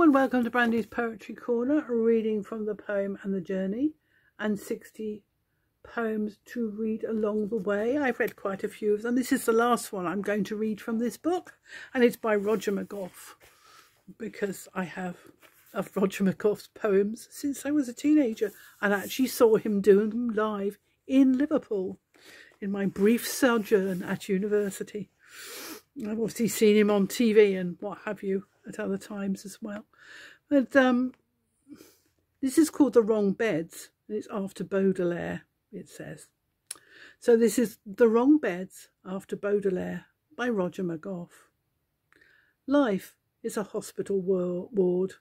And welcome to Brandy's Poetry Corner, reading from the poem And the Journey and 60 poems to read along the way. I've read quite a few of them. This is the last one I'm going to read from this book and it's by Roger McGough because I have of Roger McGough's poems since I was a teenager and actually saw him doing them live in Liverpool in my brief sojourn at university. I've obviously seen him on TV and what have you at other times as well. But um, this is called The Wrong Beds. And it's after Baudelaire, it says. So this is The Wrong Beds after Baudelaire by Roger McGough. Life is a hospital ward,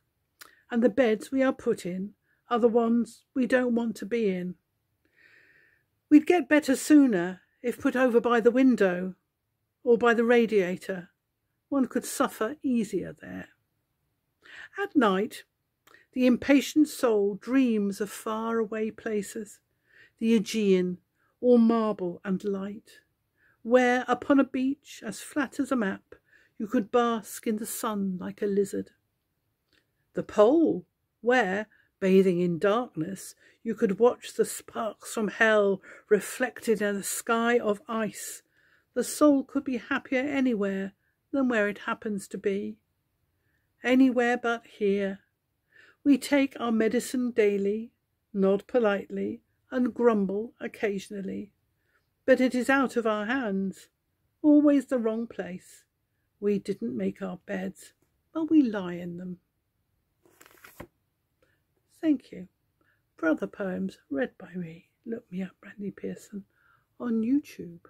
and the beds we are put in are the ones we don't want to be in. We'd get better sooner if put over by the window or by the radiator. One could suffer easier there. At night, the impatient soul dreams of far away places, the Aegean, all marble and light, where upon a beach as flat as a map you could bask in the sun like a lizard. The pole, where, bathing in darkness, you could watch the sparks from hell reflected in a sky of ice. The soul could be happier anywhere than where it happens to be. Anywhere but here. We take our medicine daily, nod politely, and grumble occasionally. But it is out of our hands, always the wrong place. We didn't make our beds, but we lie in them. Thank you. For other poems read by me, look me up, Brandy Pearson, on YouTube.